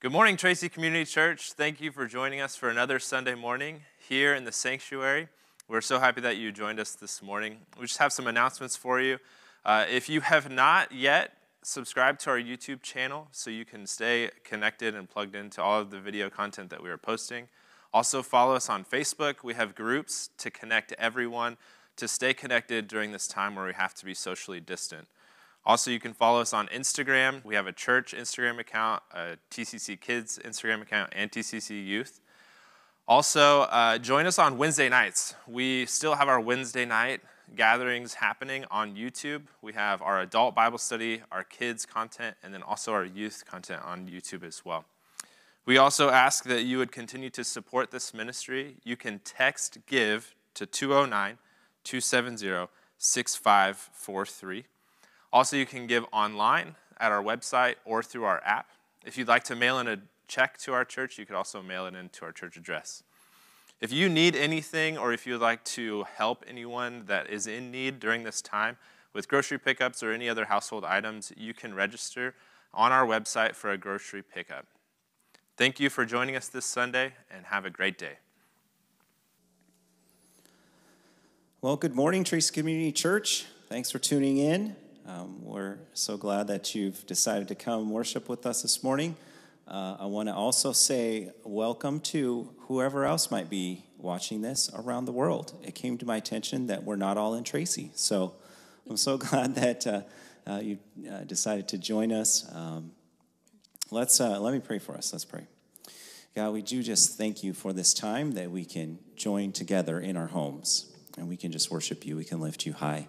Good morning, Tracy Community Church. Thank you for joining us for another Sunday morning here in the sanctuary. We're so happy that you joined us this morning. We just have some announcements for you. Uh, if you have not yet subscribed to our YouTube channel so you can stay connected and plugged into all of the video content that we are posting, also follow us on Facebook. We have groups to connect everyone to stay connected during this time where we have to be socially distant. Also, you can follow us on Instagram. We have a church Instagram account, a TCC Kids Instagram account, and TCC Youth. Also, uh, join us on Wednesday nights. We still have our Wednesday night gatherings happening on YouTube. We have our adult Bible study, our kids' content, and then also our youth content on YouTube as well. We also ask that you would continue to support this ministry. You can text GIVE to 209 270 6543. Also, you can give online at our website or through our app. If you'd like to mail in a check to our church, you could also mail it in to our church address. If you need anything or if you'd like to help anyone that is in need during this time with grocery pickups or any other household items, you can register on our website for a grocery pickup. Thank you for joining us this Sunday and have a great day. Well, good morning, Tracy Community Church. Thanks for tuning in. Um, we're so glad that you've decided to come worship with us this morning. Uh, I want to also say welcome to whoever else might be watching this around the world. It came to my attention that we're not all in Tracy. So I'm so glad that uh, uh, you uh, decided to join us. Um, let's, uh, let me pray for us. Let's pray. God, we do just thank you for this time that we can join together in our homes and we can just worship you. We can lift you high.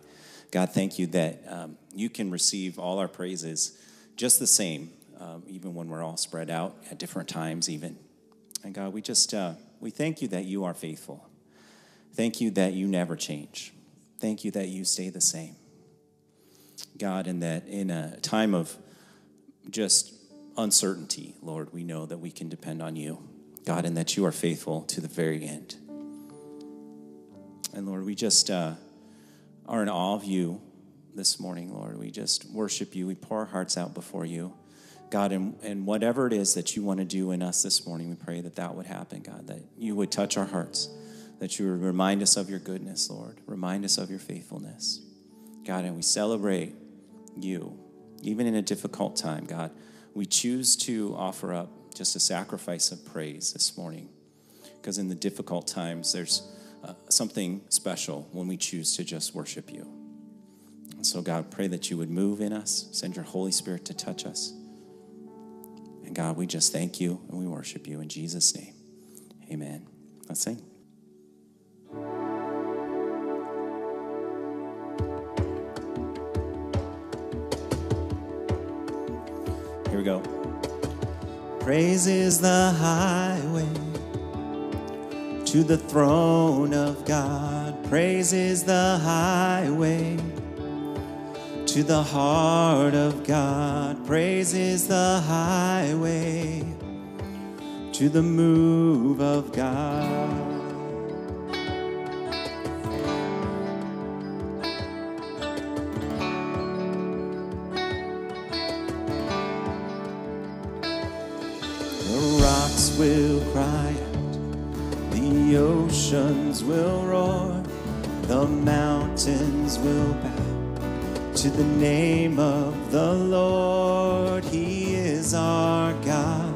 God, thank you that um, you can receive all our praises just the same um, even when we're all spread out at different times, even. And God, we just uh, we thank you that you are faithful. Thank you that you never change. Thank you that you stay the same. God, and that in a time of just uncertainty, Lord, we know that we can depend on you. God, and that you are faithful to the very end. And Lord, we just uh, are in awe of you this morning, Lord. We just worship you. We pour our hearts out before you. God, and, and whatever it is that you want to do in us this morning, we pray that that would happen, God, that you would touch our hearts, that you would remind us of your goodness, Lord, remind us of your faithfulness. God, and we celebrate you, even in a difficult time, God. We choose to offer up just a sacrifice of praise this morning, because in the difficult times, there's uh, something special when we choose to just worship you. And so, God, pray that you would move in us, send your Holy Spirit to touch us. And God, we just thank you and we worship you in Jesus' name. Amen. Let's sing. Here we go. Praise is the highway to the throne of God. Praise is the highway to the heart of God. Praise is the highway to the move of God. The rocks will cry the oceans will roar, the mountains will bow to the name of the Lord. He is our God.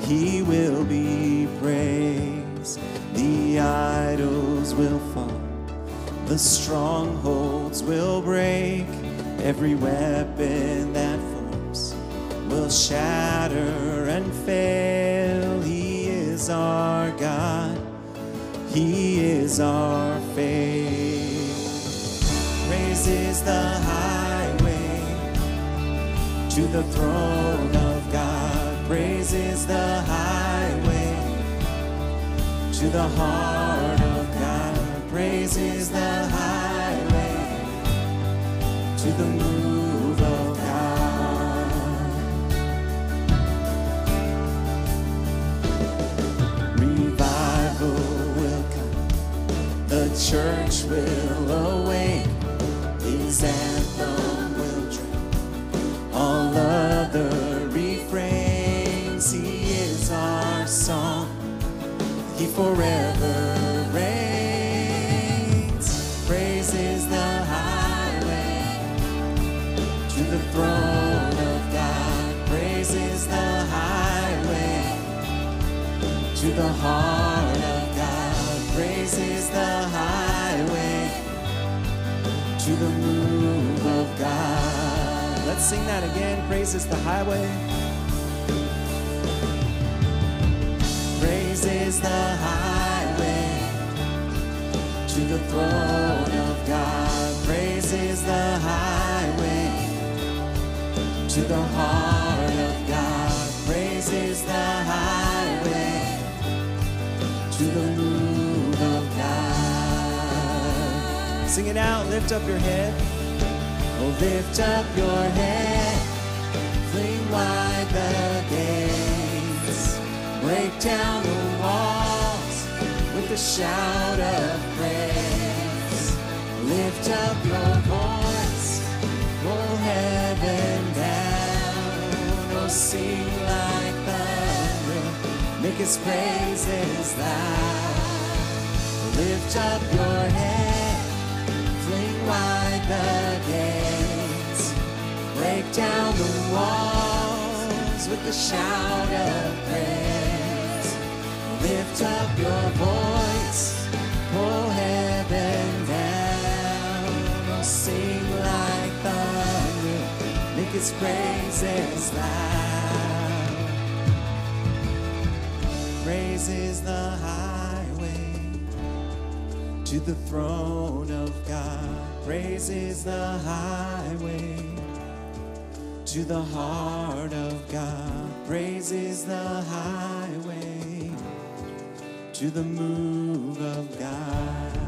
He will be praised. The idols will fall. The strongholds will break. Every weapon that forms will shatter and fail. He is our God. He is our faith. Praise is the highway to the throne of God. Praise is the highway to the heart of God. Praise is the highway to the move church will awake, his anthem will drown all other refrains. he is our song. He forever reigns. Praise is the highway to the throne of God. Praise is the highway to the heart to the move of God. Let's sing that again. Praise is the highway. Praise is the highway to the throne of God. Praise is the highway to the heart of God. Praise is the highway Sing it out, lift up your head. Oh, lift up your head, fling wide the gates, break down the walls with a shout of praise. Lift up your voice, oh heaven down, oh sing like thunder, make his praises loud. Lift up your head, wide the gates, break down the walls with a shout of praise. Lift up your voice, oh heaven down, oh sing like thunder, make his praises loud. Praise is the highway to the throne of God. Praise is the highway to the heart of God. Praise is the highway to the move of God.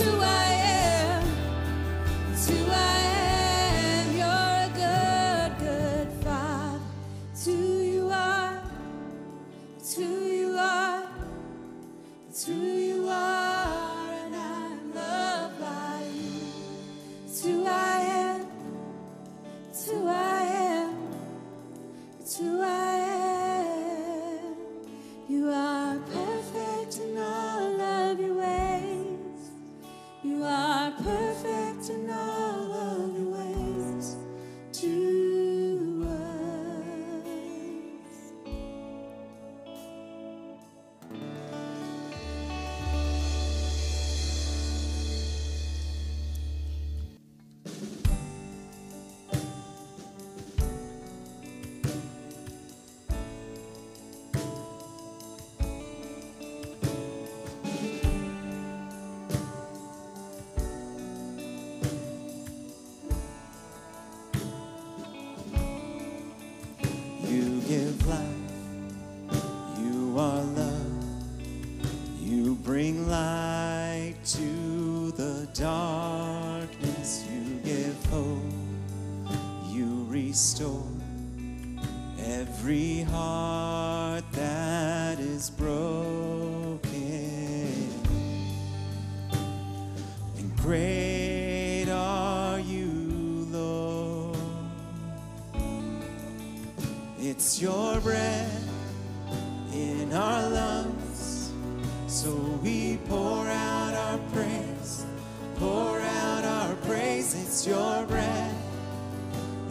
Your breath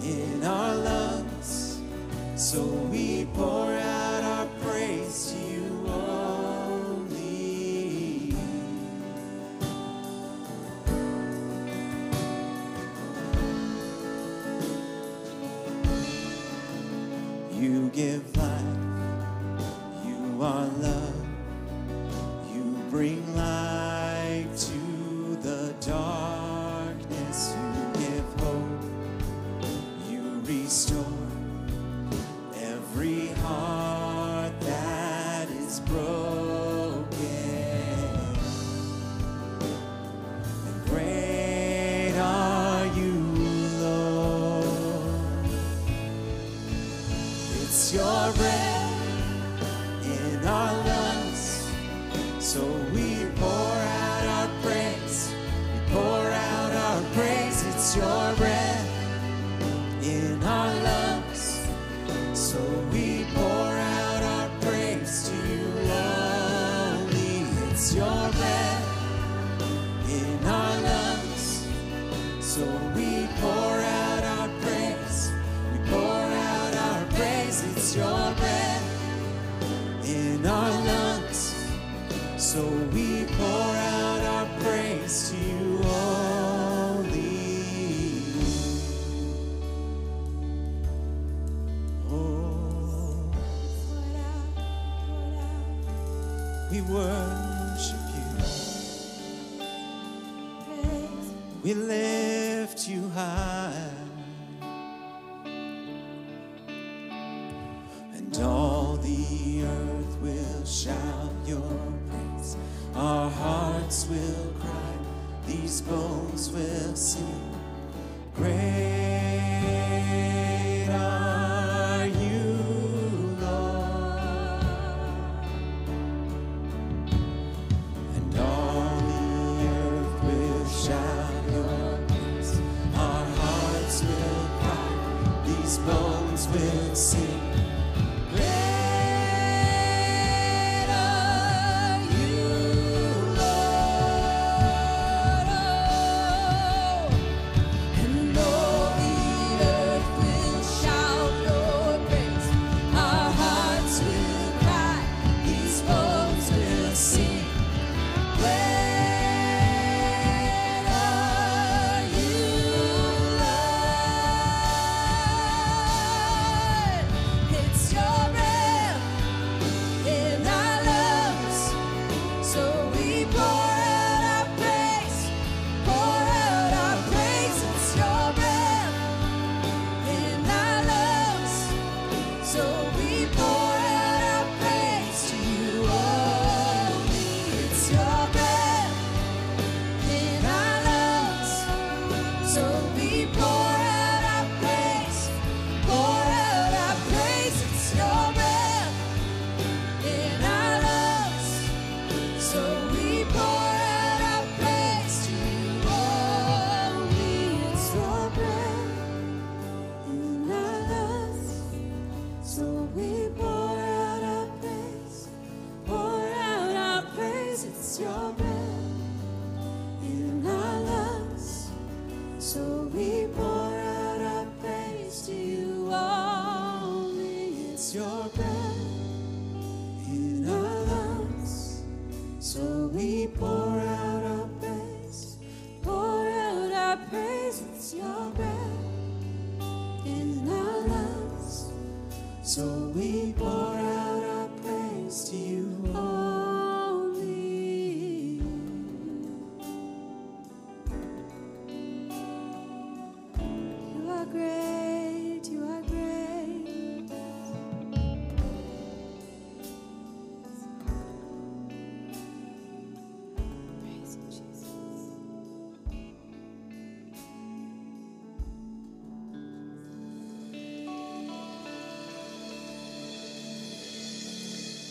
in our lungs. We lift you high. And all the earth will shout your praise. Our hearts will cry, these bones will sing. Great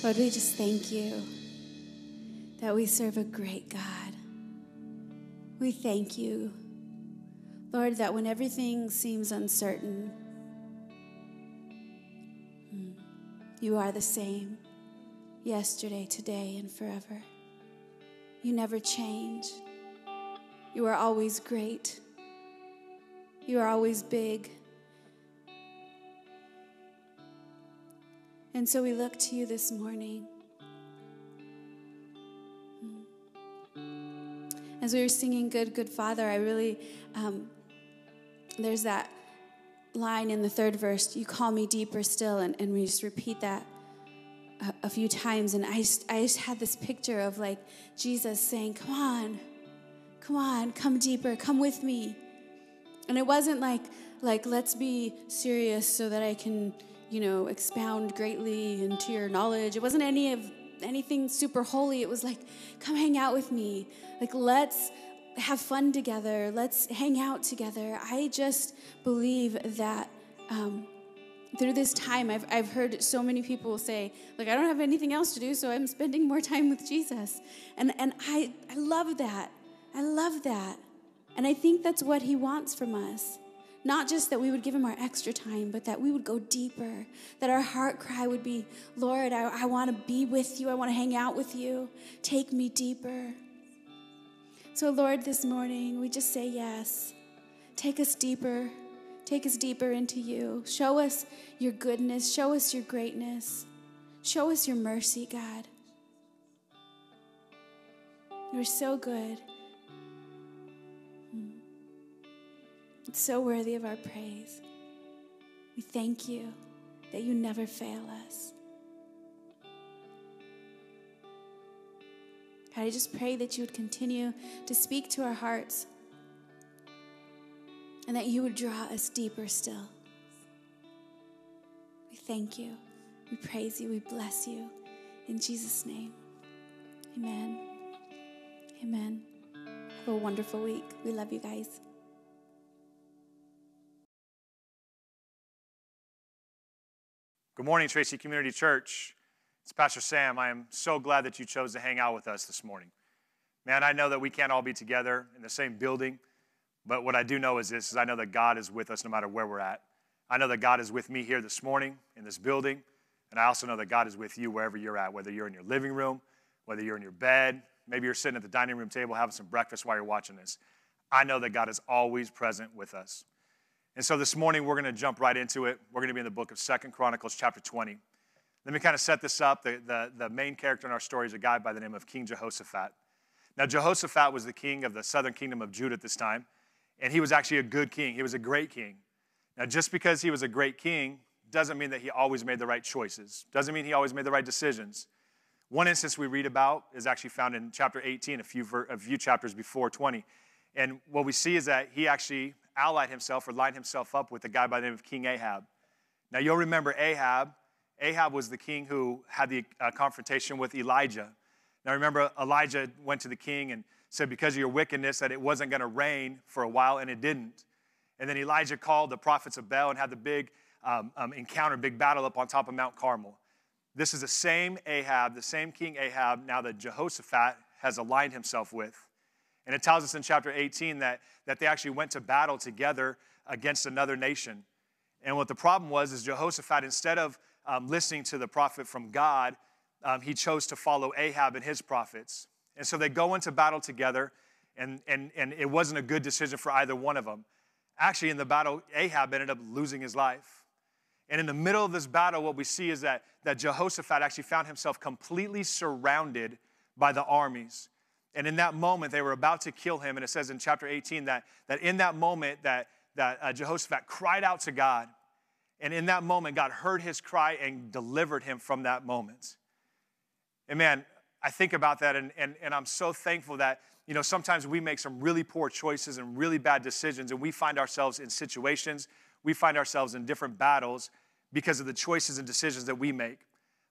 Lord, we just thank you that we serve a great God. We thank you, Lord, that when everything seems uncertain, mm, you are the same yesterday, today, and forever. You never change. You are always great. You are always big. And so we look to you this morning. As we were singing Good, Good Father, I really, um, there's that line in the third verse, you call me deeper still, and, and we just repeat that a, a few times. And I just, I just had this picture of like Jesus saying, Come on, come on, come deeper, come with me. And it wasn't like, like, let's be serious so that I can, you know, expound greatly into your knowledge. It wasn't any of anything super holy. It was like, come hang out with me. Like, let's have fun together. Let's hang out together. I just believe that um, through this time, I've, I've heard so many people say, like, I don't have anything else to do, so I'm spending more time with Jesus. And, and I, I love that. I love that. And I think that's what he wants from us. Not just that we would give him our extra time, but that we would go deeper. That our heart cry would be, Lord, I, I want to be with you. I want to hang out with you. Take me deeper. So, Lord, this morning, we just say yes. Take us deeper. Take us deeper into you. Show us your goodness. Show us your greatness. Show us your mercy, God. You're so good. It's so worthy of our praise. We thank you that you never fail us. God, I just pray that you would continue to speak to our hearts and that you would draw us deeper still. We thank you. We praise you. We bless you. In Jesus' name, amen. Amen. Have a wonderful week. We love you guys. Good morning, Tracy Community Church. It's Pastor Sam. I am so glad that you chose to hang out with us this morning. Man, I know that we can't all be together in the same building, but what I do know is this is I know that God is with us no matter where we're at. I know that God is with me here this morning in this building, and I also know that God is with you wherever you're at, whether you're in your living room, whether you're in your bed, maybe you're sitting at the dining room table having some breakfast while you're watching this. I know that God is always present with us. And so this morning we're going to jump right into it. We're going to be in the book of Second Chronicles, chapter 20. Let me kind of set this up. The, the, the main character in our story is a guy by the name of King Jehoshaphat. Now, Jehoshaphat was the king of the southern kingdom of Judah at this time, and he was actually a good king. He was a great king. Now, just because he was a great king doesn't mean that he always made the right choices, doesn't mean he always made the right decisions. One instance we read about is actually found in chapter 18, a few, a few chapters before 20. And what we see is that he actually allied himself or lined himself up with a guy by the name of King Ahab. Now, you'll remember Ahab. Ahab was the king who had the uh, confrontation with Elijah. Now, remember, Elijah went to the king and said, Because of your wickedness, that it wasn't going to rain for a while, and it didn't. And then Elijah called the prophets of Baal and had the big um, um, encounter, big battle up on top of Mount Carmel. This is the same Ahab, the same King Ahab, now that Jehoshaphat has aligned himself with. And it tells us in chapter 18 that, that they actually went to battle together against another nation. And what the problem was is Jehoshaphat, instead of um, listening to the prophet from God, um, he chose to follow Ahab and his prophets. And so they go into battle together, and, and, and it wasn't a good decision for either one of them. Actually, in the battle, Ahab ended up losing his life. And in the middle of this battle, what we see is that, that Jehoshaphat actually found himself completely surrounded by the armies. And in that moment, they were about to kill him. And it says in chapter 18 that, that in that moment, that, that uh, Jehoshaphat cried out to God. And in that moment, God heard his cry and delivered him from that moment. And man, I think about that, and, and, and I'm so thankful that, you know, sometimes we make some really poor choices and really bad decisions, and we find ourselves in situations we find ourselves in different battles because of the choices and decisions that we make.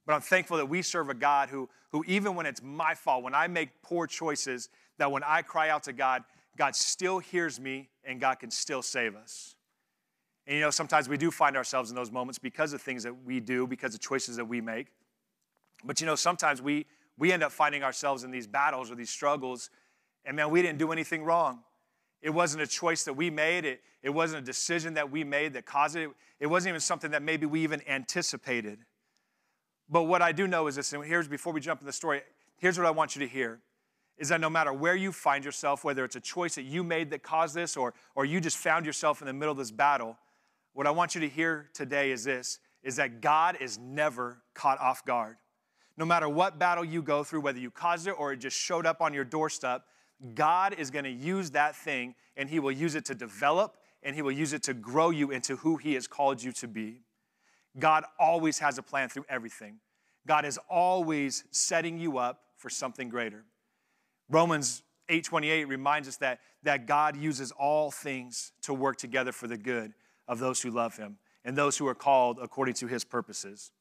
But I'm thankful that we serve a God who, who even when it's my fault, when I make poor choices, that when I cry out to God, God still hears me and God can still save us. And you know, sometimes we do find ourselves in those moments because of things that we do, because of choices that we make. But you know, sometimes we, we end up finding ourselves in these battles or these struggles, and man, we didn't do anything wrong. It wasn't a choice that we made. It, it wasn't a decision that we made that caused it. It wasn't even something that maybe we even anticipated. But what I do know is this, and here's before we jump in the story, here's what I want you to hear is that no matter where you find yourself, whether it's a choice that you made that caused this or, or you just found yourself in the middle of this battle, what I want you to hear today is this is that God is never caught off guard. No matter what battle you go through, whether you caused it or it just showed up on your doorstep, God is going to use that thing and He will use it to develop and He will use it to grow you into who He has called you to be. God always has a plan through everything. God is always setting you up for something greater. Romans 8:28 reminds us that, that God uses all things to work together for the good of those who love him and those who are called according to his purposes.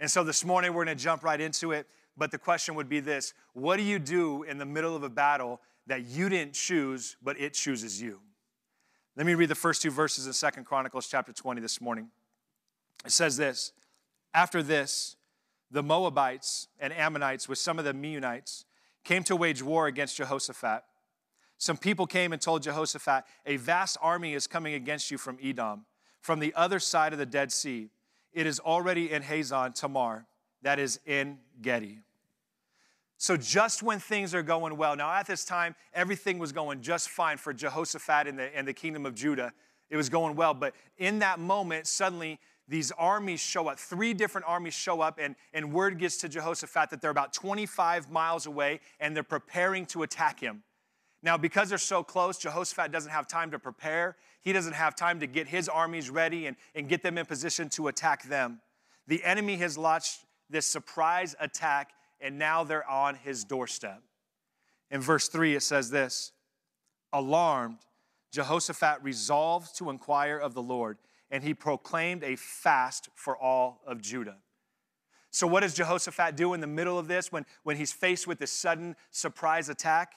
And so this morning we're going to jump right into it. But the question would be this What do you do in the middle of a battle that you didn't choose, but it chooses you? Let me read the first two verses of Second Chronicles chapter 20 this morning. It says this After this, the Moabites and Ammonites with some of the Meunites came to wage war against Jehoshaphat. Some people came and told Jehoshaphat, A vast army is coming against you from Edom, from the other side of the Dead Sea. It is already in Hazon Tamar that is En Gedi. So, just when things are going well, now at this time, everything was going just fine for Jehoshaphat and the, and the kingdom of Judah. It was going well. But in that moment, suddenly these armies show up. Three different armies show up, and, and word gets to Jehoshaphat that they're about 25 miles away and they're preparing to attack him. Now, because they're so close, Jehoshaphat doesn't have time to prepare. He doesn't have time to get his armies ready and, and get them in position to attack them. The enemy has launched this surprise attack, and now they're on his doorstep. In verse 3, it says this Alarmed, Jehoshaphat resolved to inquire of the Lord, and he proclaimed a fast for all of Judah. So, what does Jehoshaphat do in the middle of this when, when he's faced with this sudden surprise attack?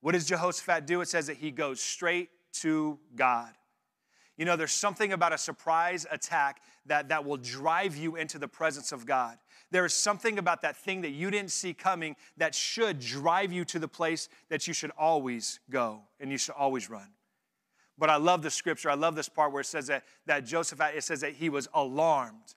What does Jehoshaphat do? It says that he goes straight to God. You know, there's something about a surprise attack that, that will drive you into the presence of God. There is something about that thing that you didn't see coming that should drive you to the place that you should always go and you should always run. But I love the scripture. I love this part where it says that, that Joseph, it says that he was alarmed.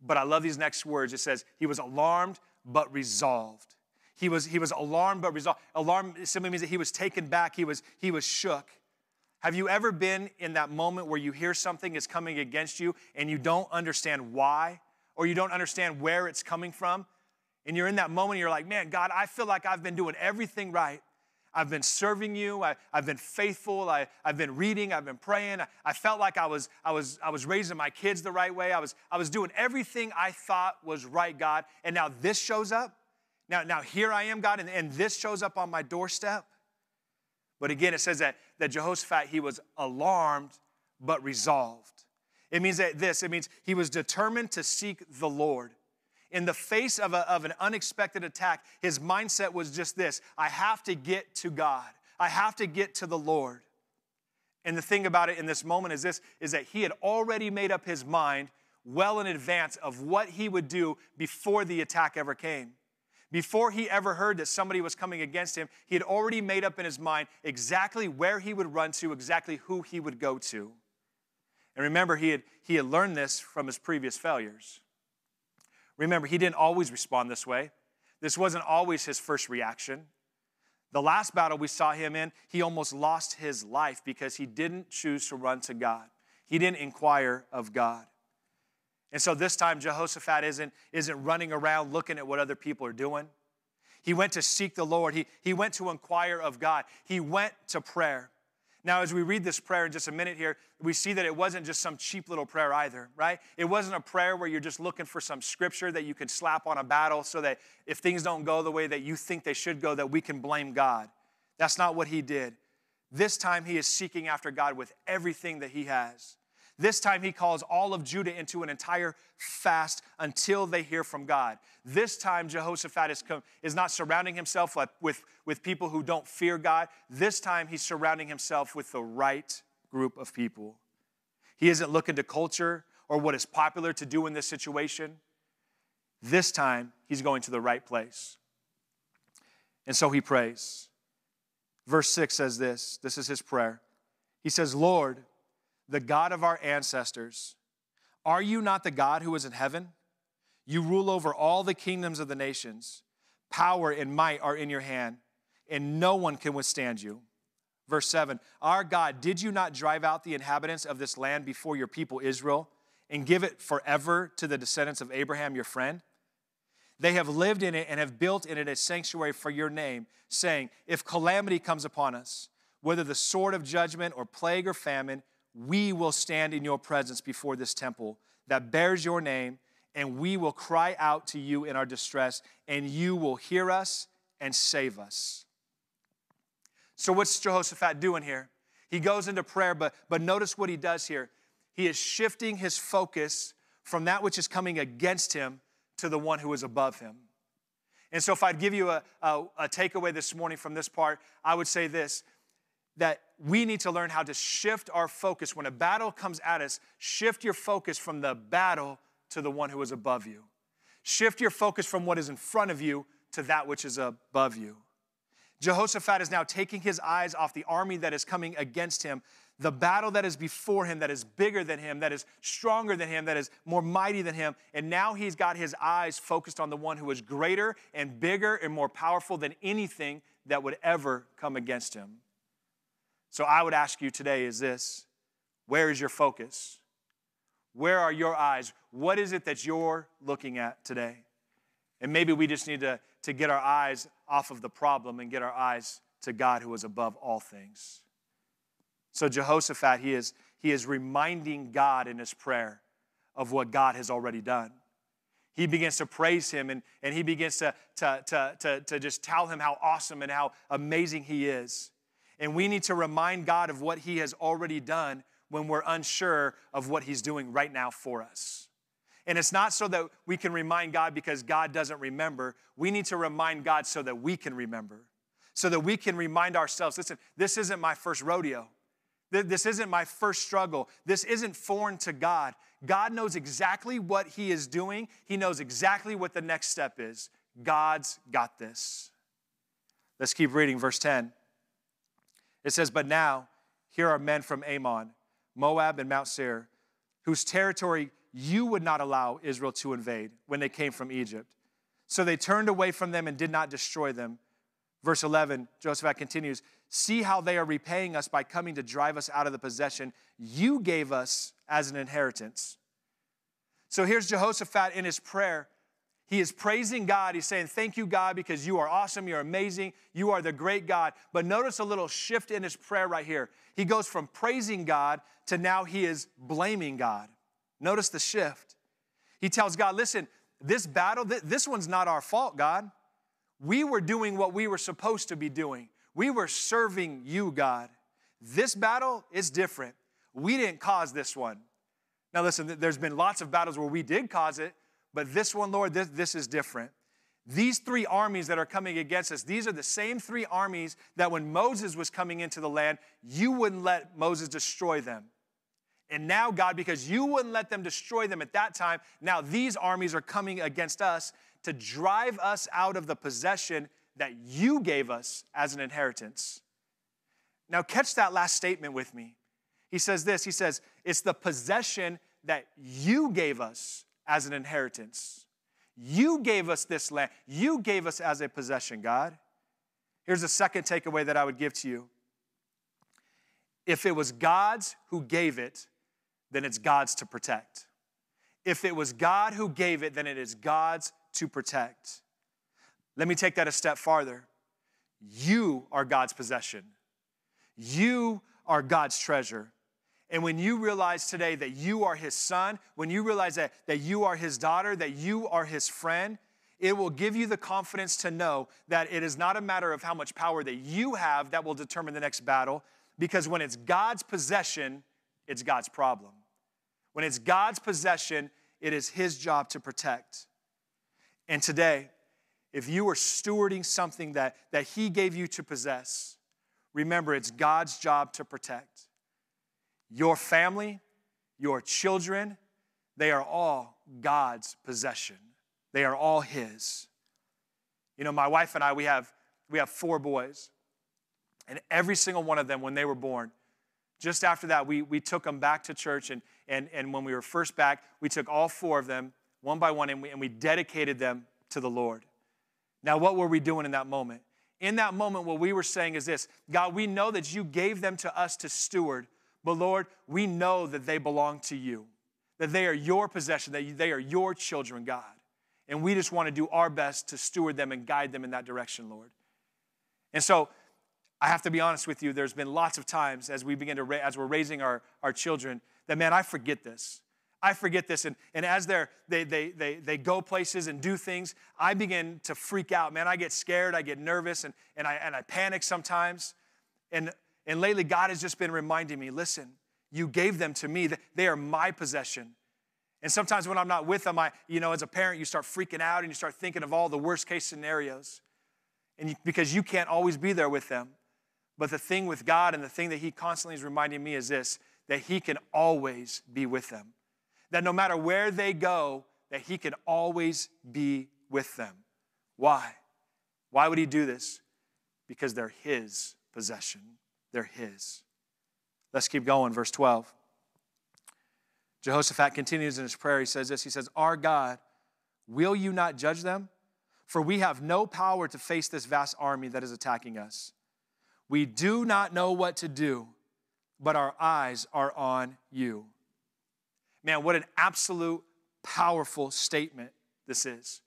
But I love these next words. It says, he was alarmed but resolved. He was, he was alarmed but resolved. Alarm simply means that he was taken back, he was, he was shook. Have you ever been in that moment where you hear something is coming against you and you don't understand why? or you don't understand where it's coming from. And you're in that moment, and you're like, man, God, I feel like I've been doing everything right. I've been serving you. I, have been faithful. I, have been reading. I've been praying. I, I, felt like I was, I, was, I was raising my kids the right way. I was, I was doing everything I thought was right, God. And now this shows up. Now, now here I am, God, and, and this shows up on my doorstep. But again, it says that, that Jehoshaphat, he was alarmed but resolved. It means that this, it means he was determined to seek the Lord. In the face of, a, of an unexpected attack, his mindset was just this I have to get to God, I have to get to the Lord. And the thing about it in this moment is this is that he had already made up his mind well in advance of what he would do before the attack ever came. Before he ever heard that somebody was coming against him, he had already made up in his mind exactly where he would run to, exactly who he would go to. And remember, he had, he had learned this from his previous failures. Remember, he didn't always respond this way. This wasn't always his first reaction. The last battle we saw him in, he almost lost his life because he didn't choose to run to God. He didn't inquire of God. And so this time, Jehoshaphat isn't, isn't running around looking at what other people are doing. He went to seek the Lord, he, he went to inquire of God, he went to prayer. Now, as we read this prayer in just a minute here, we see that it wasn't just some cheap little prayer either, right? It wasn't a prayer where you're just looking for some scripture that you can slap on a battle so that if things don't go the way that you think they should go, that we can blame God. That's not what he did. This time, he is seeking after God with everything that he has. This time, he calls all of Judah into an entire fast until they hear from God. This time, Jehoshaphat is, come, is not surrounding himself with, with people who don't fear God. This time, he's surrounding himself with the right group of people. He isn't looking to culture or what is popular to do in this situation. This time, he's going to the right place. And so he prays. Verse 6 says this this is his prayer. He says, Lord, the God of our ancestors, are you not the God who is in heaven? You rule over all the kingdoms of the nations. Power and might are in your hand, and no one can withstand you. Verse 7 Our God, did you not drive out the inhabitants of this land before your people Israel and give it forever to the descendants of Abraham, your friend? They have lived in it and have built in it a sanctuary for your name, saying, If calamity comes upon us, whether the sword of judgment or plague or famine, we will stand in your presence before this temple that bears your name, and we will cry out to you in our distress, and you will hear us and save us. So, what's Jehoshaphat doing here? He goes into prayer, but, but notice what he does here. He is shifting his focus from that which is coming against him to the one who is above him. And so, if I'd give you a, a, a takeaway this morning from this part, I would say this that we need to learn how to shift our focus. When a battle comes at us, shift your focus from the battle to the one who is above you. Shift your focus from what is in front of you to that which is above you. Jehoshaphat is now taking his eyes off the army that is coming against him, the battle that is before him, that is bigger than him, that is stronger than him, that is more mighty than him. And now he's got his eyes focused on the one who is greater and bigger and more powerful than anything that would ever come against him. So I would ask you today is this where is your focus? Where are your eyes? What is it that you're looking at today? And maybe we just need to, to get our eyes off of the problem and get our eyes to God who is above all things. So Jehoshaphat, he is, he is reminding God in his prayer of what God has already done. He begins to praise him and, and he begins to, to, to, to, to just tell him how awesome and how amazing he is. And we need to remind God of what he has already done when we're unsure of what he's doing right now for us. And it's not so that we can remind God because God doesn't remember. We need to remind God so that we can remember, so that we can remind ourselves listen, this isn't my first rodeo. This isn't my first struggle. This isn't foreign to God. God knows exactly what He is doing, He knows exactly what the next step is. God's got this. Let's keep reading, verse 10. It says, But now, here are men from Ammon, Moab, and Mount Seir, whose territory you would not allow Israel to invade when they came from Egypt. So they turned away from them and did not destroy them. Verse 11, Joseph continues See how they are repaying us by coming to drive us out of the possession you gave us as an inheritance. So here's Jehoshaphat in his prayer. He is praising God. He's saying, Thank you, God, because you are awesome. You're amazing. You are the great God. But notice a little shift in his prayer right here. He goes from praising God to now he is blaming God. Notice the shift. He tells God, listen, this battle, this one's not our fault, God. We were doing what we were supposed to be doing. We were serving you, God. This battle is different. We didn't cause this one. Now, listen, there's been lots of battles where we did cause it, but this one, Lord, this, this is different. These three armies that are coming against us, these are the same three armies that when Moses was coming into the land, you wouldn't let Moses destroy them. And now, God, because you wouldn't let them destroy them at that time, now these armies are coming against us to drive us out of the possession that you gave us as an inheritance. Now, catch that last statement with me. He says this He says, It's the possession that you gave us as an inheritance. You gave us this land. You gave us as a possession, God. Here's a second takeaway that I would give to you. If it was God's who gave it, then it's God's to protect. If it was God who gave it, then it is God's to protect. Let me take that a step farther. You are God's possession, you are God's treasure. And when you realize today that you are his son, when you realize that, that you are his daughter, that you are his friend, it will give you the confidence to know that it is not a matter of how much power that you have that will determine the next battle, because when it's God's possession, it's God's problem. When it's God's possession, it is His job to protect. And today, if you are stewarding something that, that He gave you to possess, remember it's God's job to protect. Your family, your children, they are all God's possession. They are all His. You know, my wife and I, we have, we have four boys. And every single one of them, when they were born, just after that, we, we took them back to church. And, and, and when we were first back, we took all four of them, one by one, and we, and we dedicated them to the Lord. Now, what were we doing in that moment? In that moment, what we were saying is this God, we know that you gave them to us to steward, but Lord, we know that they belong to you, that they are your possession, that they are your children, God. And we just want to do our best to steward them and guide them in that direction, Lord. And so, I have to be honest with you, there's been lots of times as we begin to, ra- as we're raising our, our children, that man, I forget this. I forget this. And, and as they're, they, they, they, they go places and do things, I begin to freak out. Man, I get scared, I get nervous, and, and, I, and I panic sometimes. And, and lately, God has just been reminding me listen, you gave them to me, they are my possession. And sometimes when I'm not with them, I, you know, as a parent, you start freaking out and you start thinking of all the worst case scenarios. And you, because you can't always be there with them. But the thing with God and the thing that He constantly is reminding me is this that He can always be with them. That no matter where they go, that He can always be with them. Why? Why would He do this? Because they're His possession. They're His. Let's keep going, verse 12. Jehoshaphat continues in his prayer. He says this He says, Our God, will you not judge them? For we have no power to face this vast army that is attacking us. We do not know what to do, but our eyes are on you. Man, what an absolute powerful statement this is.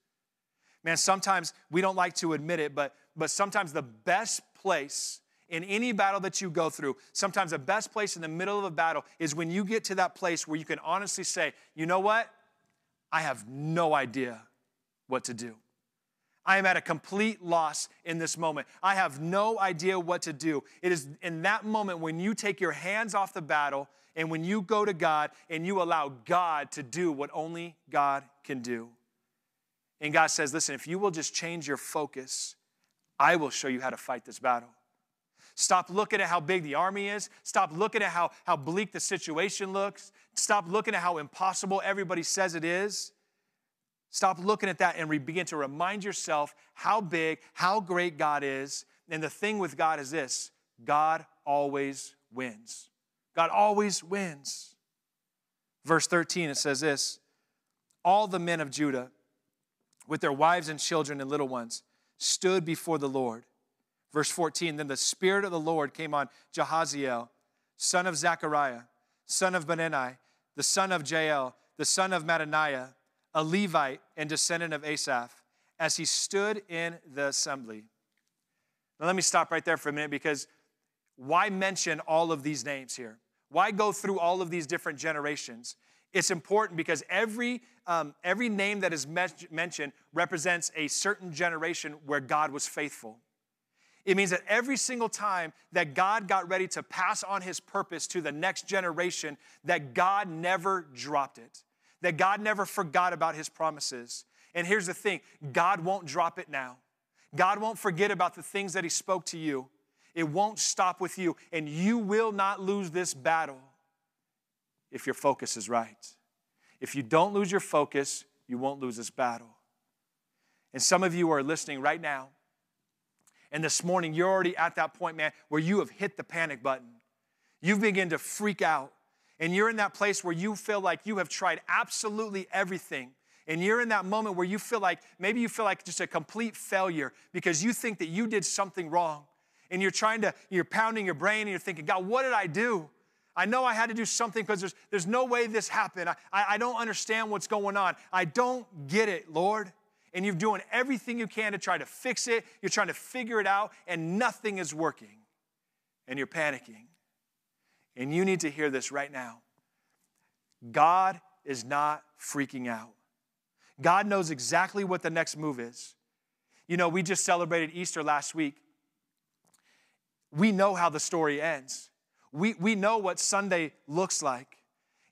Man, sometimes we don't like to admit it, but, but sometimes the best place in any battle that you go through, sometimes the best place in the middle of a battle is when you get to that place where you can honestly say, you know what? I have no idea what to do. I am at a complete loss in this moment. I have no idea what to do. It is in that moment when you take your hands off the battle and when you go to God and you allow God to do what only God can do. And God says, Listen, if you will just change your focus, I will show you how to fight this battle. Stop looking at how big the army is. Stop looking at how, how bleak the situation looks. Stop looking at how impossible everybody says it is. Stop looking at that and re- begin to remind yourself how big, how great God is. And the thing with God is this God always wins. God always wins. Verse 13, it says this All the men of Judah, with their wives and children and little ones, stood before the Lord. Verse 14, then the Spirit of the Lord came on Jahaziel, son of Zechariah, son of Benani, the son of Jeiel, the son of Mattaniah, a Levite and descendant of Asaph, as he stood in the assembly. Now, let me stop right there for a minute because why mention all of these names here? Why go through all of these different generations? It's important because every, um, every name that is mentioned represents a certain generation where God was faithful. It means that every single time that God got ready to pass on his purpose to the next generation, that God never dropped it that God never forgot about his promises. And here's the thing God won't drop it now. God won't forget about the things that he spoke to you. It won't stop with you, and you will not lose this battle if your focus is right. If you don't lose your focus, you won't lose this battle. And some of you are listening right now, and this morning you're already at that point, man, where you have hit the panic button. You've to freak out and you're in that place where you feel like you have tried absolutely everything, and you're in that moment where you feel like maybe you feel like just a complete failure because you think that you did something wrong, and you're trying to, you're pounding your brain and you're thinking, God, what did I do? I know I had to do something because there's, there's no way this happened. I, I don't understand what's going on. I don't get it, Lord. And you're doing everything you can to try to fix it. You're trying to figure it out, and nothing is working. And you're panicking. And you need to hear this right now. God is not freaking out. God knows exactly what the next move is. You know, we just celebrated Easter last week. We know how the story ends. We, we know what Sunday looks like.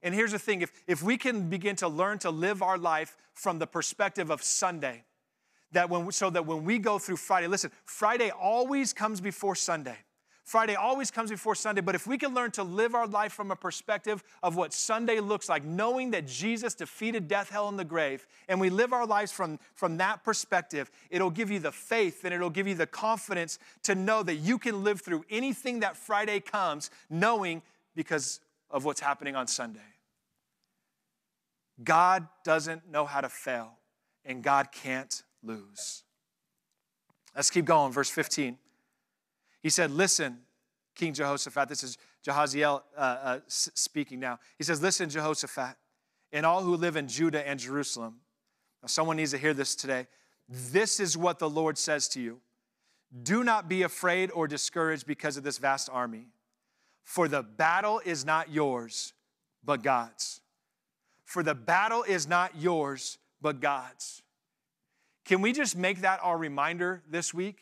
And here's the thing if, if we can begin to learn to live our life from the perspective of Sunday, that when, so that when we go through Friday, listen, Friday always comes before Sunday. Friday always comes before Sunday, but if we can learn to live our life from a perspective of what Sunday looks like, knowing that Jesus defeated death, hell, and the grave, and we live our lives from, from that perspective, it'll give you the faith and it'll give you the confidence to know that you can live through anything that Friday comes, knowing because of what's happening on Sunday. God doesn't know how to fail, and God can't lose. Let's keep going, verse 15. He said, Listen, King Jehoshaphat, this is Jahaziel uh, uh, speaking now. He says, Listen, Jehoshaphat, and all who live in Judah and Jerusalem. Now, someone needs to hear this today. This is what the Lord says to you Do not be afraid or discouraged because of this vast army, for the battle is not yours, but God's. For the battle is not yours, but God's. Can we just make that our reminder this week?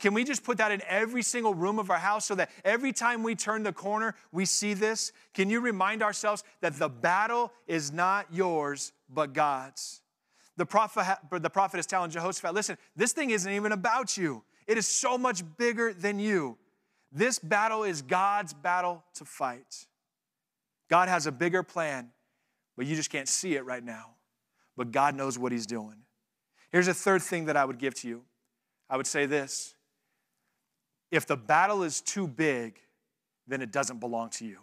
Can we just put that in every single room of our house so that every time we turn the corner, we see this? Can you remind ourselves that the battle is not yours, but God's? The prophet, the prophet is telling Jehoshaphat, listen, this thing isn't even about you. It is so much bigger than you. This battle is God's battle to fight. God has a bigger plan, but you just can't see it right now. But God knows what He's doing. Here's a third thing that I would give to you I would say this if the battle is too big, then it doesn't belong to you.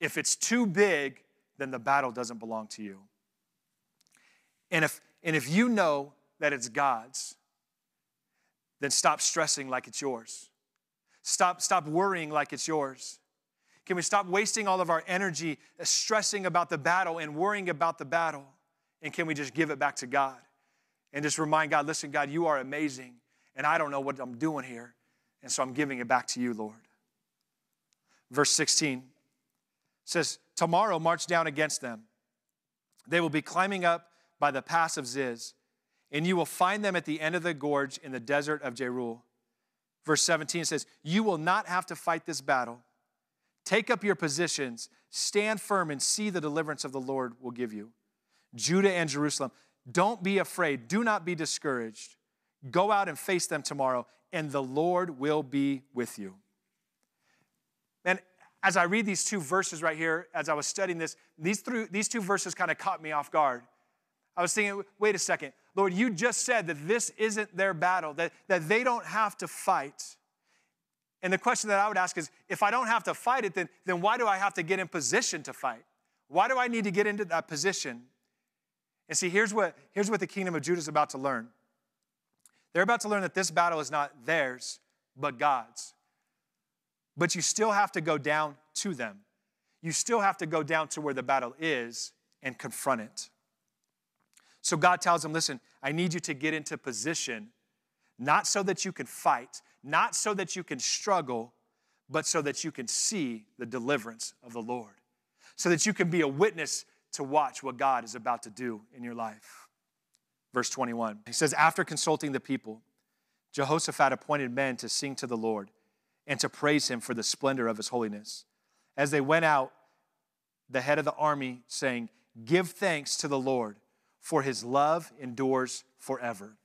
If it's too big, then the battle doesn't belong to you. And if, and if you know that it's God's, then stop stressing like it's yours. Stop, stop worrying like it's yours. Can we stop wasting all of our energy stressing about the battle and worrying about the battle? And can we just give it back to God and just remind God, listen, God, you are amazing, and I don't know what I'm doing here, and so I'm giving it back to you, Lord. Verse 16 says, Tomorrow march down against them. They will be climbing up by the pass of Ziz, and you will find them at the end of the gorge in the desert of Jeruel. Verse 17 says, You will not have to fight this battle. Take up your positions, stand firm, and see the deliverance of the Lord will give you. Judah and Jerusalem, don't be afraid. Do not be discouraged. Go out and face them tomorrow, and the Lord will be with you. And as I read these two verses right here, as I was studying this, these, through, these two verses kind of caught me off guard. I was thinking, wait a second. Lord, you just said that this isn't their battle, that, that they don't have to fight. And the question that I would ask is if I don't have to fight it, then, then why do I have to get in position to fight? Why do I need to get into that position? And see, here's what, here's what the kingdom of Judah is about to learn. They're about to learn that this battle is not theirs, but God's. But you still have to go down to them. You still have to go down to where the battle is and confront it. So God tells them, listen, I need you to get into position, not so that you can fight, not so that you can struggle, but so that you can see the deliverance of the Lord, so that you can be a witness to watch what God is about to do in your life. Verse 21, he says, After consulting the people, Jehoshaphat appointed men to sing to the Lord and to praise him for the splendor of his holiness. As they went out, the head of the army saying, Give thanks to the Lord, for his love endures forever.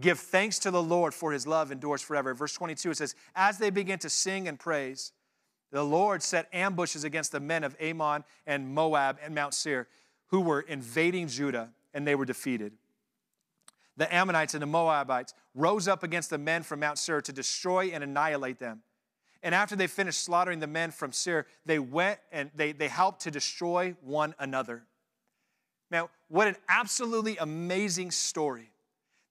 Give thanks to the Lord, for his love endures forever. Verse 22, it says, As they began to sing and praise, the Lord set ambushes against the men of Ammon and Moab and Mount Seir, who were invading Judah, and they were defeated. The Ammonites and the Moabites rose up against the men from Mount Seir to destroy and annihilate them. And after they finished slaughtering the men from Seir, they went and they, they helped to destroy one another. Now, what an absolutely amazing story.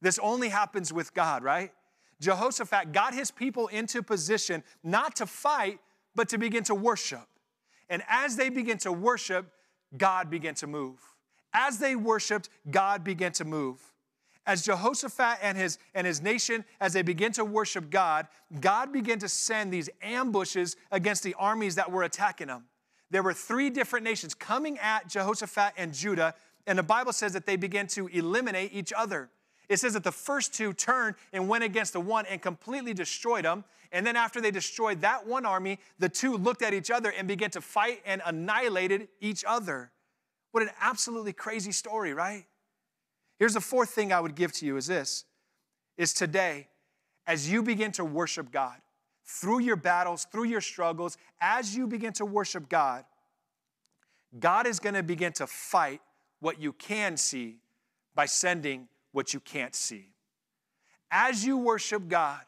This only happens with God, right? Jehoshaphat got his people into position not to fight, but to begin to worship. And as they began to worship, God began to move. As they worshiped, God began to move. As Jehoshaphat and his, and his nation, as they began to worship God, God began to send these ambushes against the armies that were attacking them. There were three different nations coming at Jehoshaphat and Judah, and the Bible says that they began to eliminate each other. It says that the first two turned and went against the one and completely destroyed them. And then after they destroyed that one army, the two looked at each other and began to fight and annihilated each other. What an absolutely crazy story, right? Here's the fourth thing I would give to you is this is today as you begin to worship God, through your battles, through your struggles, as you begin to worship God, God is going to begin to fight what you can see by sending what you can't see. As you worship God,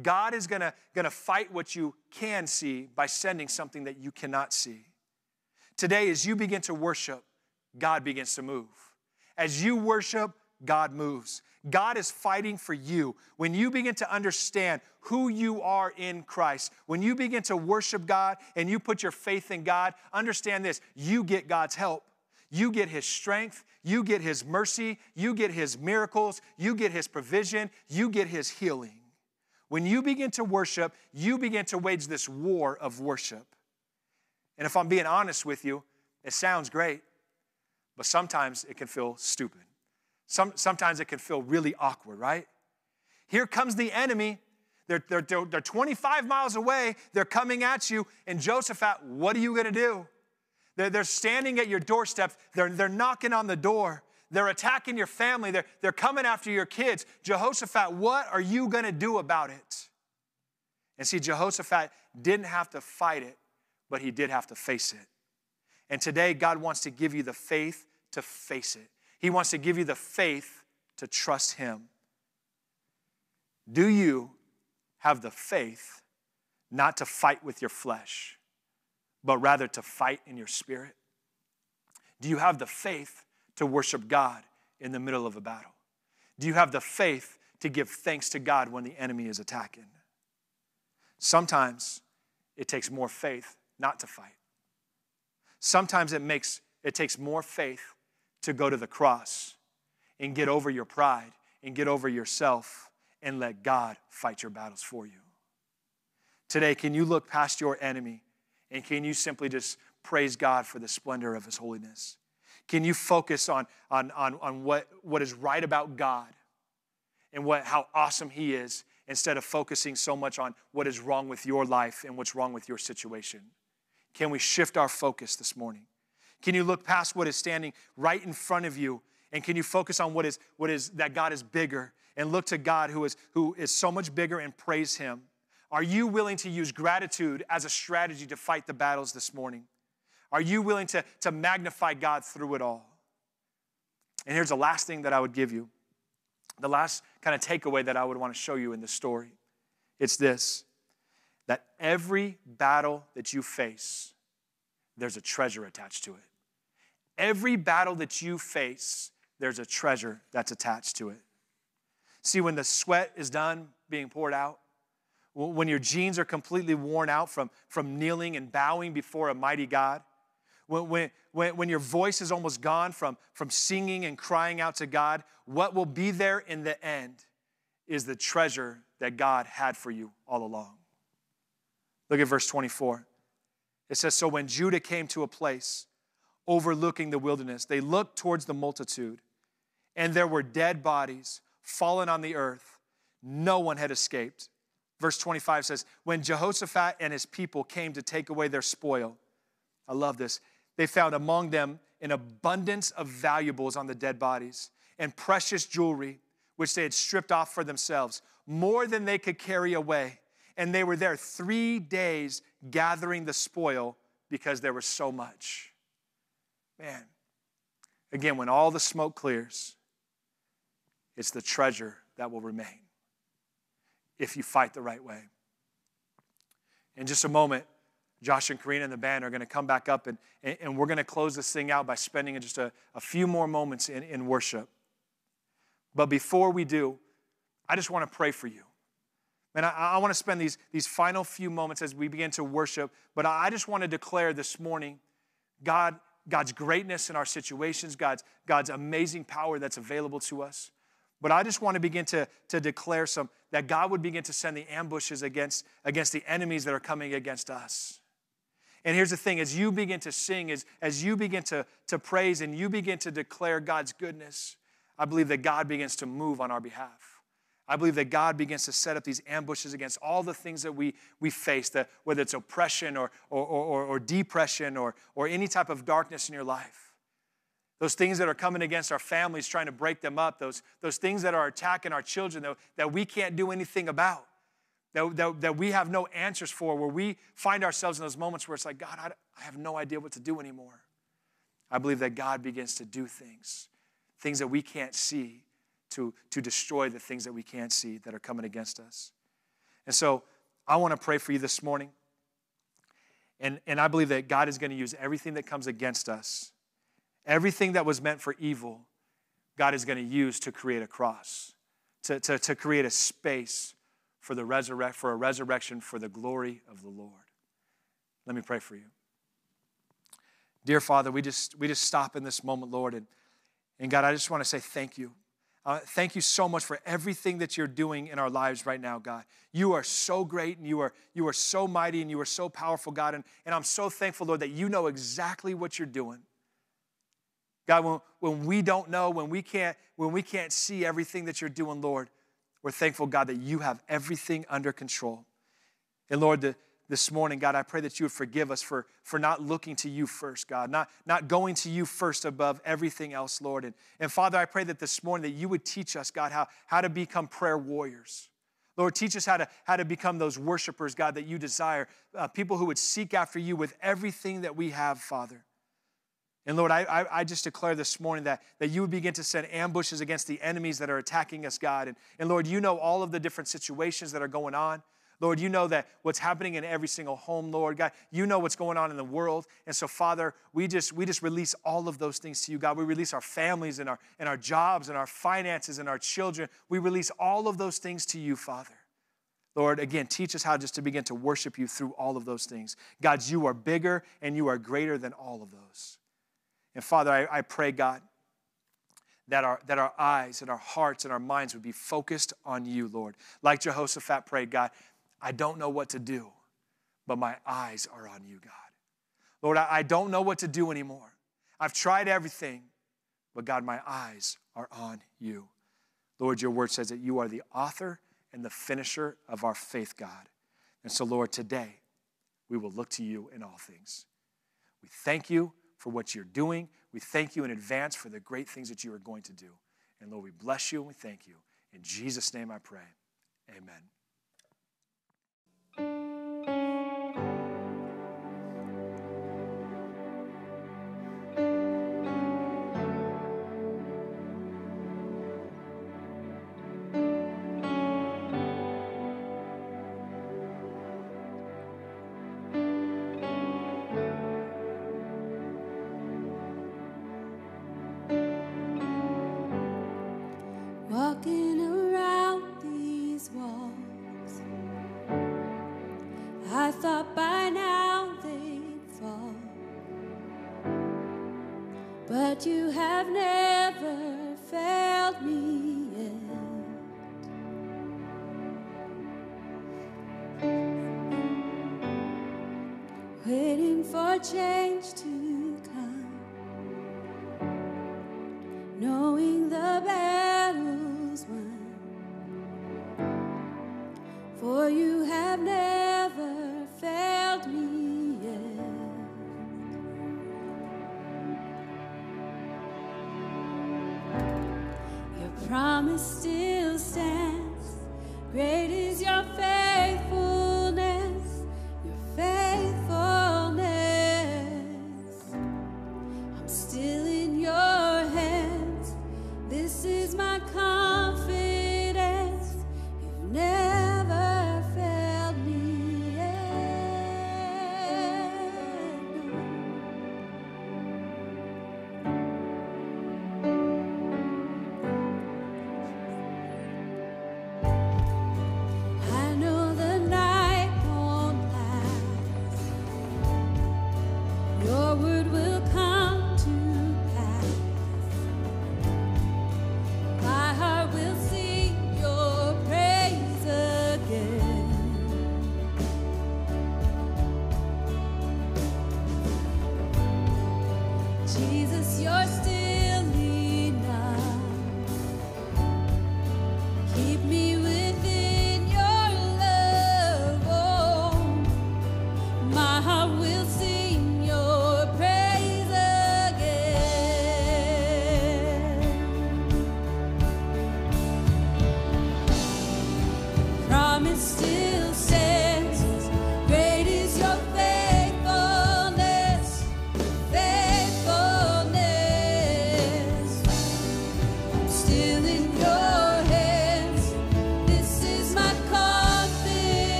God is gonna, gonna fight what you can see by sending something that you cannot see. Today, as you begin to worship, God begins to move. As you worship, God moves. God is fighting for you. When you begin to understand who you are in Christ, when you begin to worship God and you put your faith in God, understand this you get God's help. You get His strength, you get His mercy, you get His miracles, you get His provision, you get His healing. When you begin to worship, you begin to wage this war of worship. And if I'm being honest with you, it sounds great, but sometimes it can feel stupid. Some, sometimes it can feel really awkward, right? Here comes the enemy. They're, they're, they're 25 miles away. They're coming at you. And Jehoshaphat, what are you going to do? They're, they're standing at your doorstep, they're, they're knocking on the door. They're attacking your family. They're, they're coming after your kids. Jehoshaphat, what are you going to do about it? And see, Jehoshaphat didn't have to fight it, but he did have to face it. And today, God wants to give you the faith to face it. He wants to give you the faith to trust Him. Do you have the faith not to fight with your flesh, but rather to fight in your spirit? Do you have the faith to worship God in the middle of a battle? Do you have the faith to give thanks to God when the enemy is attacking? Sometimes it takes more faith not to fight. Sometimes it makes it takes more faith to go to the cross and get over your pride and get over yourself and let God fight your battles for you. Today, can you look past your enemy and can you simply just praise God for the splendor of His holiness? Can you focus on, on, on, on what, what is right about God and what, how awesome He is instead of focusing so much on what is wrong with your life and what's wrong with your situation? Can we shift our focus this morning? Can you look past what is standing right in front of you and can you focus on what is, what is that God is bigger and look to God who is, who is so much bigger and praise Him? Are you willing to use gratitude as a strategy to fight the battles this morning? Are you willing to, to magnify God through it all? And here's the last thing that I would give you the last kind of takeaway that I would want to show you in this story. It's this that every battle that you face, there's a treasure attached to it. Every battle that you face, there's a treasure that's attached to it. See, when the sweat is done being poured out, when your jeans are completely worn out from, from kneeling and bowing before a mighty God, when, when, when your voice is almost gone from, from singing and crying out to God, what will be there in the end is the treasure that God had for you all along. Look at verse 24. It says, So when Judah came to a place overlooking the wilderness, they looked towards the multitude, and there were dead bodies fallen on the earth. No one had escaped. Verse 25 says, When Jehoshaphat and his people came to take away their spoil, I love this, they found among them an abundance of valuables on the dead bodies and precious jewelry, which they had stripped off for themselves, more than they could carry away. And they were there three days gathering the spoil because there was so much. Man, again, when all the smoke clears, it's the treasure that will remain if you fight the right way. In just a moment, Josh and Karina and the band are going to come back up and, and we're going to close this thing out by spending just a, a few more moments in, in worship. But before we do, I just want to pray for you. And I, I want to spend these, these final few moments as we begin to worship, but I just want to declare this morning God, God's greatness in our situations, God's, God's amazing power that's available to us. But I just want to begin to, to declare some that God would begin to send the ambushes against, against the enemies that are coming against us. And here's the thing as you begin to sing, as, as you begin to, to praise and you begin to declare God's goodness, I believe that God begins to move on our behalf. I believe that God begins to set up these ambushes against all the things that we, we face, that whether it's oppression or, or, or, or depression or, or any type of darkness in your life. Those things that are coming against our families, trying to break them up, those, those things that are attacking our children that, that we can't do anything about, that, that, that we have no answers for, where we find ourselves in those moments where it's like, God, I, I have no idea what to do anymore. I believe that God begins to do things, things that we can't see, to, to destroy the things that we can't see that are coming against us. And so I want to pray for you this morning. And, and I believe that God is going to use everything that comes against us, everything that was meant for evil, God is going to use to create a cross, to, to, to create a space for, the resurrect, for a resurrection for the glory of the Lord. Let me pray for you. Dear Father, we just, we just stop in this moment, Lord. And, and God, I just want to say thank you. Uh, thank you so much for everything that you're doing in our lives right now, God. You are so great and you are, you are so mighty and you are so powerful, God. And, and I'm so thankful, Lord, that you know exactly what you're doing. God, when, when we don't know, when we, can't, when we can't see everything that you're doing, Lord, we're thankful, God, that you have everything under control. And Lord, the, this morning, God, I pray that you would forgive us for, for not looking to you first, God, not, not going to you first above everything else, Lord. And, and Father, I pray that this morning that you would teach us, God, how, how to become prayer warriors. Lord, teach us how to, how to become those worshipers, God, that you desire, uh, people who would seek after you with everything that we have, Father. And Lord, I, I, I, just declare this morning that, that you would begin to send ambushes against the enemies that are attacking us, God. And, and Lord, you know all of the different situations that are going on. Lord, you know that what's happening in every single home, Lord. God, you know what's going on in the world. And so, Father, we just we just release all of those things to you, God. We release our families and our and our jobs and our finances and our children. We release all of those things to you, Father. Lord, again, teach us how just to begin to worship you through all of those things. God, you are bigger and you are greater than all of those. And Father, I, I pray, God, that our, that our eyes and our hearts and our minds would be focused on you, Lord. Like Jehoshaphat prayed, God, I don't know what to do, but my eyes are on you, God. Lord, I, I don't know what to do anymore. I've tried everything, but God, my eyes are on you. Lord, your word says that you are the author and the finisher of our faith, God. And so, Lord, today we will look to you in all things. We thank you for what you're doing. We thank you in advance for the great things that you are going to do. And Lord, we bless you and we thank you. In Jesus' name I pray. Amen.